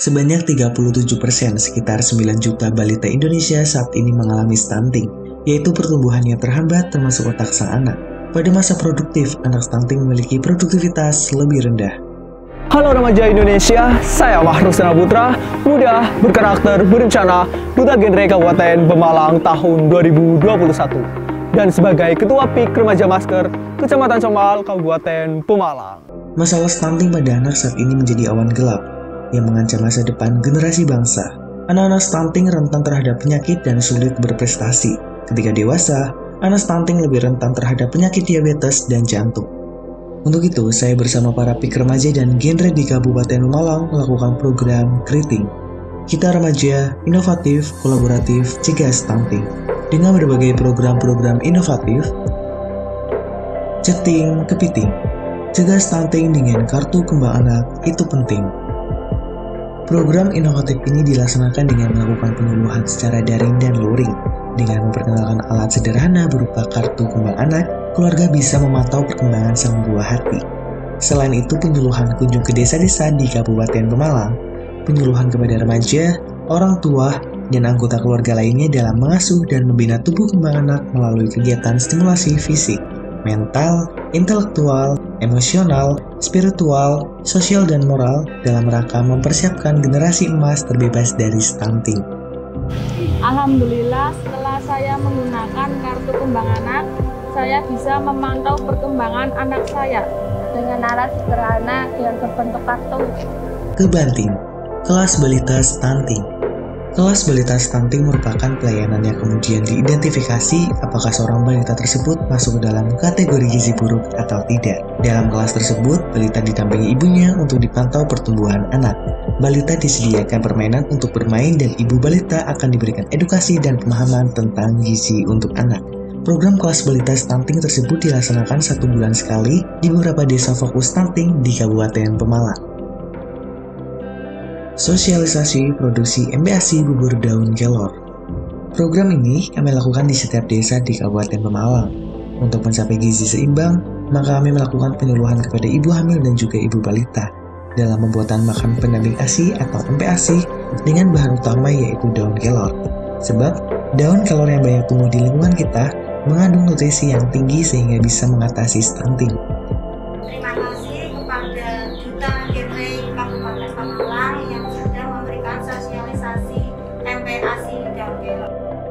Sebanyak 37% sekitar 9 juta balita Indonesia saat ini mengalami stunting, yaitu pertumbuhannya terhambat termasuk otak sang anak. Pada masa produktif, anak stunting memiliki produktivitas lebih rendah. Halo remaja Indonesia, saya Mahrusana Putra, muda, berkarakter, berencana, Duta Genre Kabupaten Pemalang tahun 2021. Dan sebagai Ketua PIK Remaja Masker, Kecamatan Comal, Kabupaten Pemalang. Masalah stunting pada anak saat ini menjadi awan gelap yang mengancam masa depan generasi bangsa. Anak-anak stunting rentan terhadap penyakit dan sulit berprestasi. Ketika dewasa, anak stunting lebih rentan terhadap penyakit diabetes dan jantung. Untuk itu, saya bersama para pik remaja dan genre di Kabupaten Malang melakukan program Kriting. Kita remaja, inovatif, kolaboratif, cegah stunting. Dengan berbagai program-program inovatif, ceting, kepiting, cegah stunting dengan kartu kembang anak itu penting. Program inovatif ini dilaksanakan dengan melakukan penyuluhan secara daring dan luring. Dengan memperkenalkan alat sederhana berupa kartu kembang anak, keluarga bisa memantau perkembangan sang buah hati. Selain itu, penyuluhan kunjung ke desa-desa di Kabupaten Pemalang, penyuluhan kepada remaja, orang tua, dan anggota keluarga lainnya dalam mengasuh dan membina tubuh kembang anak melalui kegiatan stimulasi fisik, mental, intelektual, emosional, spiritual, sosial, dan moral dalam rangka mempersiapkan generasi emas terbebas dari stunting. Alhamdulillah setelah saya menggunakan kartu kembang anak, saya bisa memantau perkembangan anak saya dengan alat sederhana yang berbentuk kartu. Kebanting, kelas balita stunting. Kelas balita stunting merupakan pelayanan yang kemudian diidentifikasi apakah seorang balita tersebut masuk ke dalam kategori gizi buruk atau tidak. Dalam kelas tersebut, balita didampingi ibunya untuk dipantau pertumbuhan anak. Balita disediakan permainan untuk bermain dan ibu balita akan diberikan edukasi dan pemahaman tentang gizi untuk anak. Program kelas balita stunting tersebut dilaksanakan satu bulan sekali di beberapa desa fokus stunting di Kabupaten Pemalang. Sosialisasi produksi MBASI bubur daun kelor. Program ini kami lakukan di setiap desa di Kabupaten Pemalang. Untuk mencapai gizi seimbang, maka kami melakukan penyuluhan kepada ibu hamil dan juga ibu balita dalam pembuatan makan pendamping ASI atau MPASI dengan bahan utama yaitu daun kelor. Sebab, daun kelor yang banyak tumbuh di lingkungan kita mengandung nutrisi yang tinggi sehingga bisa mengatasi stunting.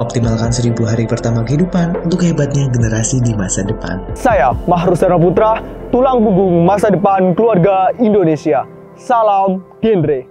Optimalkan seribu hari pertama kehidupan untuk hebatnya generasi di masa depan. Saya Mahrusana Putra, tulang punggung masa depan keluarga Indonesia. Salam genre.